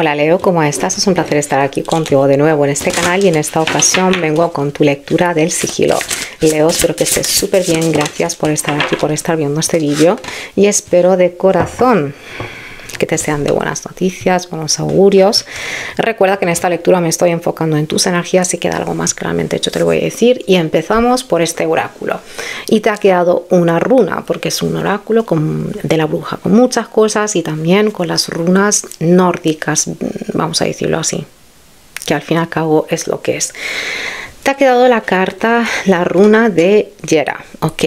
Hola Leo, ¿cómo estás? Es un placer estar aquí contigo de nuevo en este canal y en esta ocasión vengo con tu lectura del sigilo. Leo, espero que estés súper bien, gracias por estar aquí, por estar viendo este vídeo y espero de corazón que te sean de buenas noticias, buenos augurios. Recuerda que en esta lectura me estoy enfocando en tus energías y queda algo más claramente hecho, te lo voy a decir. Y empezamos por este oráculo. Y te ha quedado una runa, porque es un oráculo de la bruja, con muchas cosas y también con las runas nórdicas, vamos a decirlo así, que al fin y al cabo es lo que es. Te ha quedado la carta, la runa de Yera, ¿ok?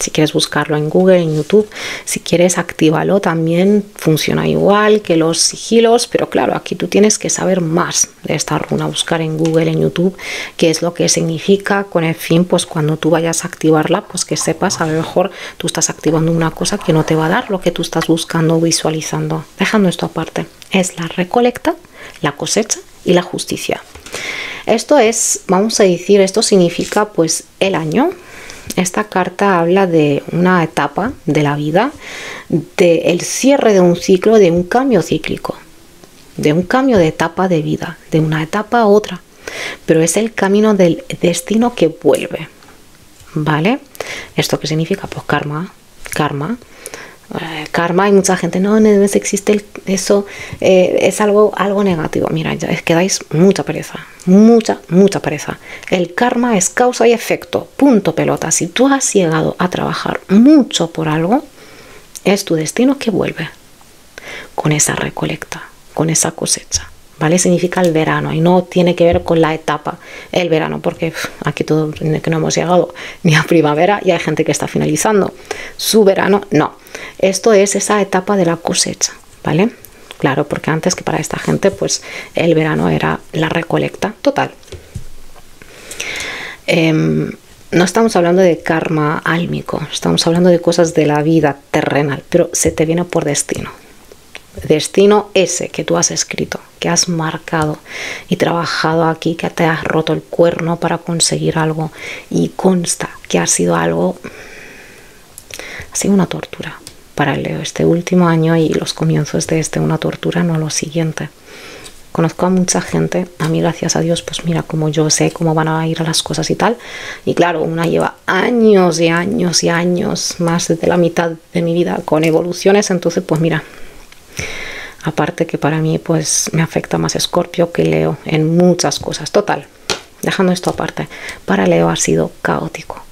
Si quieres buscarlo en Google, en YouTube, si quieres actívalo también, funciona igual que los sigilos, pero claro, aquí tú tienes que saber más de esta runa, buscar en Google, en YouTube, qué es lo que significa con el fin, pues cuando tú vayas a activarla, pues que sepas, a lo mejor tú estás activando una cosa que no te va a dar lo que tú estás buscando o visualizando. Dejando esto aparte, es la recolecta, la cosecha y la justicia. Esto es, vamos a decir, esto significa pues el año, esta carta habla de una etapa de la vida, del el cierre de un ciclo, de un cambio cíclico, de un cambio de etapa de vida, de una etapa a otra. Pero es el camino del destino que vuelve. ¿Vale? ¿Esto qué significa? Pues karma. Karma eh, karma y mucha gente no, no existe eso eh, es algo algo negativo. Mira ya es que dais mucha pereza mucha mucha pereza. El karma es causa y efecto punto pelota. Si tú has llegado a trabajar mucho por algo es tu destino que vuelve con esa recolecta con esa cosecha ¿vale? Significa el verano y no tiene que ver con la etapa, el verano, porque aquí todo que no hemos llegado ni a primavera y hay gente que está finalizando su verano, no. Esto es esa etapa de la cosecha, ¿vale? Claro, porque antes que para esta gente, pues el verano era la recolecta total. Em, no estamos hablando de karma álmico, estamos hablando de cosas de la vida terrenal, pero se te viene por destino, destino ese que tú has escrito, que has marcado y trabajado aquí, que te has roto el cuerno para conseguir algo y consta que ha sido algo, ha sido una tortura para Leo este último año y los comienzos de este, una tortura, no lo siguiente. Conozco a mucha gente, a mí gracias a Dios, pues mira, como yo sé cómo van a ir las cosas y tal. Y claro, una lleva años y años y años, más de la mitad de mi vida con evoluciones, entonces pues mira, Aparte que para mí pues me afecta más Escorpio que Leo en muchas cosas. Total, dejando esto aparte, para Leo ha sido caótico.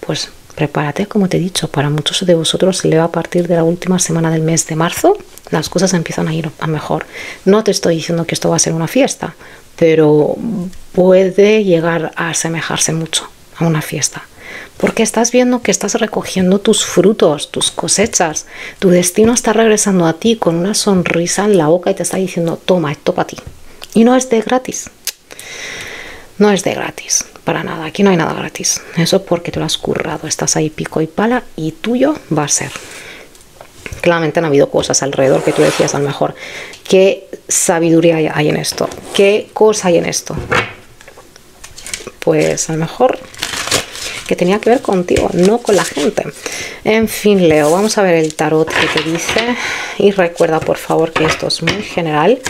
Pues prepárate, como te he dicho, para muchos de vosotros Leo a partir de la última semana del mes de marzo las cosas empiezan a ir a mejor. No te estoy diciendo que esto va a ser una fiesta, pero puede llegar a asemejarse mucho a una fiesta porque estás viendo que estás recogiendo tus frutos, tus cosechas. Tu destino está regresando a ti con una sonrisa en la boca y te está diciendo, toma, esto para ti. Y no es de gratis. No es de gratis, para nada. Aquí no hay nada gratis. Eso porque te lo has currado. Estás ahí pico y pala y tuyo va a ser. Claramente han habido cosas alrededor que tú decías a lo mejor. ¿Qué sabiduría hay en esto? ¿Qué cosa hay en esto? Pues a lo mejor que tenía que ver contigo, no con la gente. En fin, Leo, vamos a ver el tarot que te dice. Y recuerda, por favor, que esto es muy general.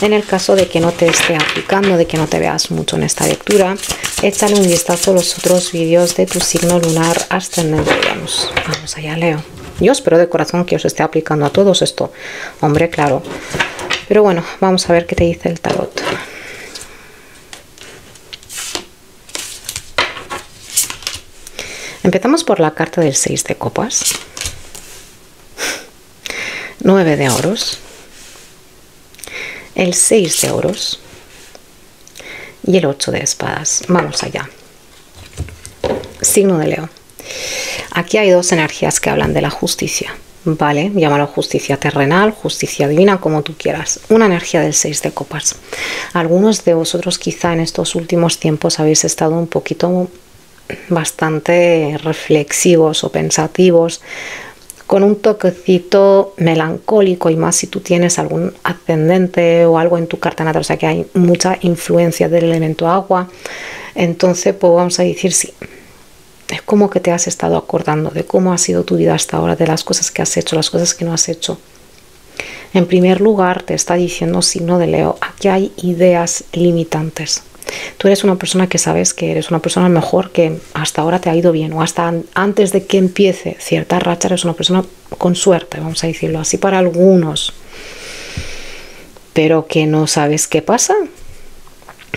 En el caso de que no te esté aplicando, de que no te veas mucho en esta lectura, échale un vistazo a los otros vídeos de tu signo lunar ascendente. Vamos, vamos allá, Leo. Yo espero de corazón que os esté aplicando a todos esto. Hombre, claro. Pero bueno, vamos a ver qué te dice el tarot. Empezamos por la carta del 6 de copas, 9 de oros, el 6 de oros y el 8 de espadas. Vamos allá. Signo de Leo. Aquí hay dos energías que hablan de la justicia. ¿Vale? Llámalo justicia terrenal, justicia divina, como tú quieras. Una energía del 6 de copas. Algunos de vosotros quizá en estos últimos tiempos habéis estado un poquito bastante reflexivos o pensativos, con un toquecito melancólico y más si tú tienes algún ascendente o algo en tu carta natal, o sea que hay mucha influencia del elemento agua, entonces pues vamos a decir sí. Es como que te has estado acordando de cómo ha sido tu vida hasta ahora, de las cosas que has hecho, las cosas que no has hecho. En primer lugar, te está diciendo signo de Leo, aquí hay ideas limitantes. Tú eres una persona que sabes que eres una persona mejor que hasta ahora te ha ido bien o hasta antes de que empiece cierta racha eres una persona con suerte, vamos a decirlo así para algunos. Pero que no sabes qué pasa,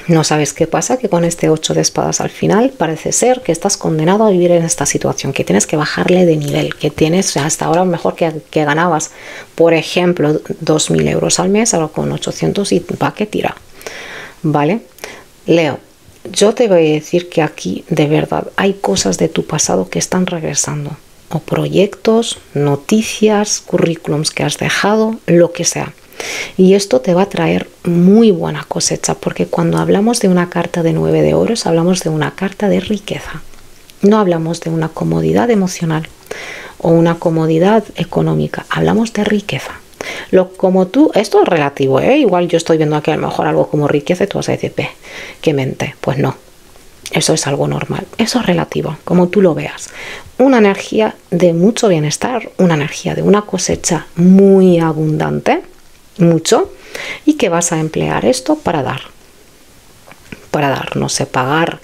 no sabes qué pasa, que con este 8 de espadas al final parece ser que estás condenado a vivir en esta situación, que tienes que bajarle de nivel, que tienes hasta ahora mejor que, que ganabas, por ejemplo, 2.000 euros al mes, ahora con 800 y va que tira. ¿Vale? Leo, yo te voy a decir que aquí de verdad hay cosas de tu pasado que están regresando, o proyectos, noticias, currículums que has dejado, lo que sea. Y esto te va a traer muy buena cosecha, porque cuando hablamos de una carta de 9 de oros, hablamos de una carta de riqueza. No hablamos de una comodidad emocional o una comodidad económica, hablamos de riqueza. Lo, como tú, esto es relativo, ¿eh? igual yo estoy viendo aquí a lo mejor algo como riqueza y tú vas a decir, qué mente. Pues no, eso es algo normal, eso es relativo, como tú lo veas. Una energía de mucho bienestar, una energía de una cosecha muy abundante, mucho y que vas a emplear esto para dar. Para dar, no sé, pagar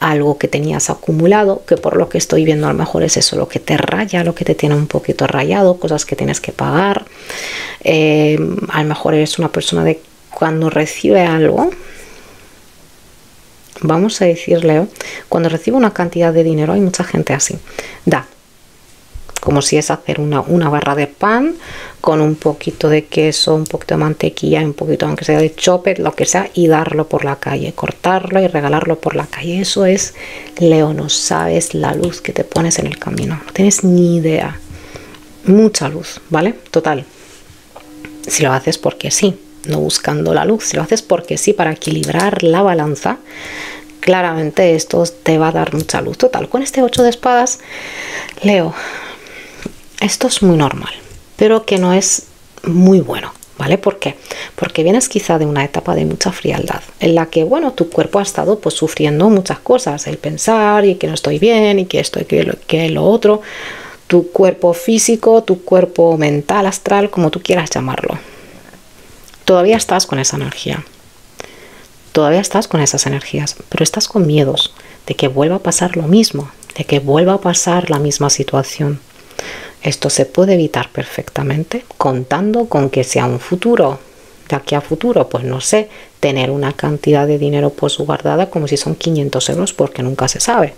algo que tenías acumulado, que por lo que estoy viendo a lo mejor es eso lo que te raya, lo que te tiene un poquito rayado, cosas que tienes que pagar. Eh, a lo mejor eres una persona de cuando recibe algo, vamos a decirle, cuando recibe una cantidad de dinero, hay mucha gente así, da, como si es hacer una, una barra de pan con un poquito de queso, un poquito de mantequilla, un poquito aunque sea de chopper, lo que sea, y darlo por la calle, cortarlo y regalarlo por la calle. Eso es, Leo, no sabes la luz que te pones en el camino, no tienes ni idea. Mucha luz, ¿vale? Total. Si lo haces porque sí, no buscando la luz, si lo haces porque sí, para equilibrar la balanza, claramente esto te va a dar mucha luz. Total, con este 8 de espadas, Leo, esto es muy normal pero que no es muy bueno. ¿Vale? ¿Por qué? Porque vienes quizá de una etapa de mucha frialdad, en la que, bueno, tu cuerpo ha estado pues sufriendo muchas cosas, el pensar y que no estoy bien y que esto que lo otro, tu cuerpo físico, tu cuerpo mental, astral, como tú quieras llamarlo. Todavía estás con esa energía, todavía estás con esas energías, pero estás con miedos de que vuelva a pasar lo mismo, de que vuelva a pasar la misma situación. Esto se puede evitar perfectamente contando con que sea un futuro. De aquí a futuro, pues no sé, tener una cantidad de dinero pues guardada como si son 500 euros porque nunca se sabe.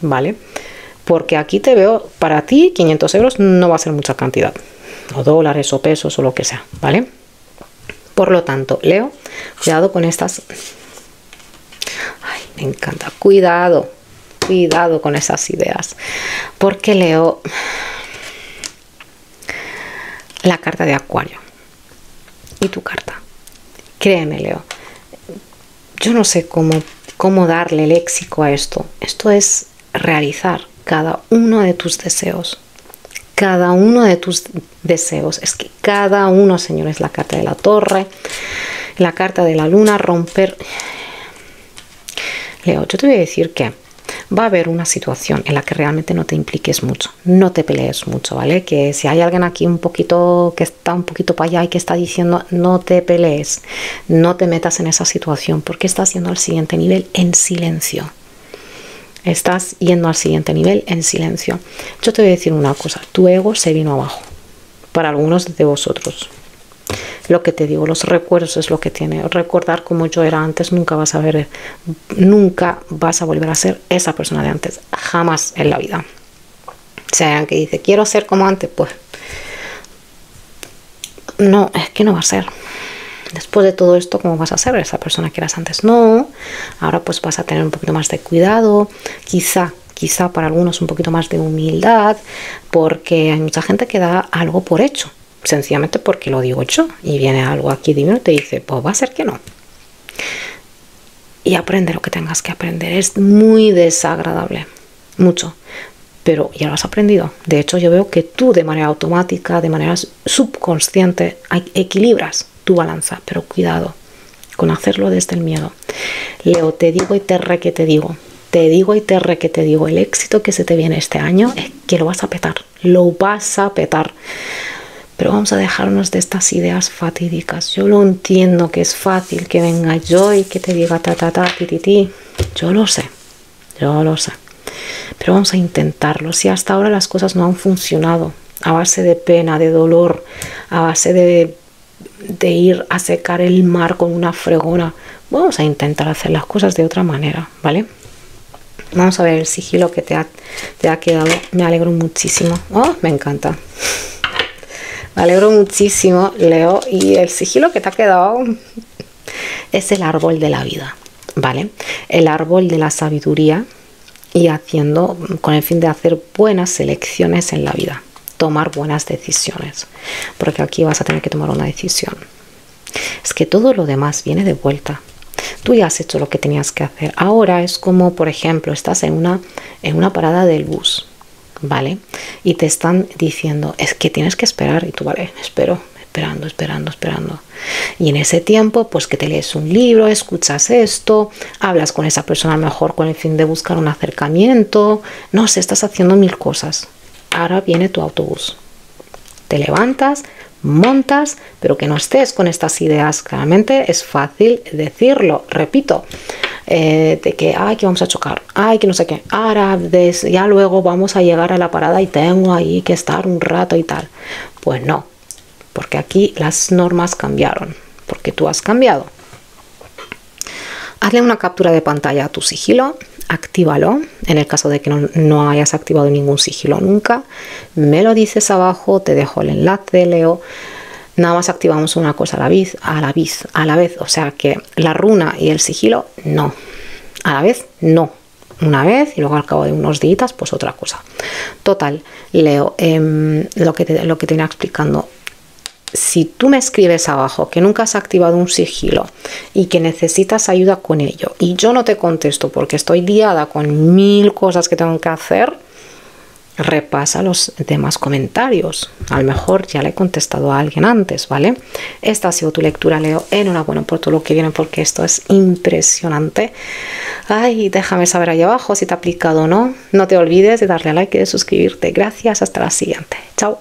¿Vale? Porque aquí te veo, para ti 500 euros no va a ser mucha cantidad. O dólares o pesos o lo que sea. ¿Vale? Por lo tanto, Leo, cuidado con estas... Ay, me encanta. Cuidado, cuidado con esas ideas. Porque Leo la carta de Acuario y tu carta. Créeme, Leo. Yo no sé cómo, cómo darle léxico a esto. Esto es realizar cada uno de tus deseos. Cada uno de tus deseos. Es que cada uno, señores, la carta de la torre, la carta de la luna, romper. Leo, yo te voy a decir que va a haber una situación en la que realmente no te impliques mucho, no te pelees mucho, ¿vale? Que si hay alguien aquí un poquito que está un poquito para allá y que está diciendo no te pelees, no te metas en esa situación, porque estás yendo al siguiente nivel en silencio. Estás yendo al siguiente nivel en silencio. Yo te voy a decir una cosa, tu ego se vino abajo para algunos de vosotros, lo que te digo, los recuerdos es lo que tiene. Recordar como yo era antes, nunca vas a ver, nunca vas a volver a ser esa persona de antes, jamás en la vida. O sea, que dice, quiero ser como antes, pues no, es que no va a ser. Después de todo esto, ¿cómo vas a ser esa persona que eras antes? No, ahora pues vas a tener un poquito más de cuidado, quizá quizá para algunos un poquito más de humildad, porque hay mucha gente que da algo por hecho sencillamente porque lo digo yo y viene algo aquí divino y te dice, pues va a ser que no. Y aprende lo que tengas que aprender. Es muy desagradable, mucho, pero ya lo has aprendido. De hecho, yo veo que tú de manera automática, de manera subconsciente, equilibras tu balanza, pero cuidado con hacerlo desde el miedo. Leo, te digo y te re que te digo, te digo y te re que te digo, el éxito que se te viene este año es que lo vas a petar, lo vas a petar pero vamos a dejarnos de estas ideas fatídicas. Yo lo entiendo que es fácil que venga yo y que te diga ta ta ta ti ti ti. Yo lo sé, yo lo sé. Pero vamos a intentarlo. Si hasta ahora las cosas no han funcionado, a base de pena, de dolor, a base de, de ir a secar el mar con una fregona, vamos a intentar hacer las cosas de otra manera, ¿vale? Vamos a ver el sigilo que te ha, quedado. Me alegro muchísimo. Oh, me encanta. Me alegro muchísimo, Leo. Y el sigilo que te ha quedado es el árbol de la vida, ¿vale? El árbol de la sabiduría y haciendo con el fin de hacer buenas selecciones en la vida, tomar buenas decisiones, porque aquí vas a tener que tomar una decisión. Es que todo lo demás viene de vuelta. Tú ya has hecho lo que tenías que hacer. Ahora es como, por ejemplo, estás en una, en una parada del bus, ¿vale? Y te están diciendo, es que tienes que esperar. Y tú, vale, espero, esperando, esperando, esperando. Y en ese tiempo, pues que te lees un libro, escuchas esto, hablas con esa persona mejor con el fin de buscar un acercamiento, no sé, estás haciendo mil cosas. Ahora viene tu autobús. Te levantas, montas, pero que no estés con estas ideas. Claramente es fácil decirlo, repito, eh, de que, ay, que vamos a chocar, ay, que no sé qué, ahora ya luego vamos a llegar a la parada y tengo ahí que estar un rato y tal. Pues no, porque aquí las normas cambiaron, porque tú has cambiado. Hazle una captura de pantalla a tu sigilo, actívalo. En el caso de que no, hayas activado ningún sigilo nunca, me lo dices abajo, te dejo el enlace, Leo. Nada más activamos una cosa a la vez, a la vez, a la vez. O sea que la runa y el sigilo, no. A la vez, no. Una vez y luego al cabo de unos días, pues otra cosa. Total, Leo, em, lo, que te, lo que te explicando si tú me escribes abajo que nunca has activado un sigilo y que necesitas ayuda con ello y yo no te contesto porque estoy liada con mil cosas que tengo que hacer, repasa los demás comentarios. A lo mejor ya le he contestado a alguien antes, ¿vale? Esta ha sido tu lectura, Leo. Enhorabuena por todo lo que viene porque esto es impresionante. Ay, déjame saber ahí abajo si te ha aplicado o no. No te olvides de darle a like y de suscribirte. Gracias, hasta la siguiente. Chao.